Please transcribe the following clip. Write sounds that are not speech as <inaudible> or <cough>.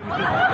Oh. <laughs>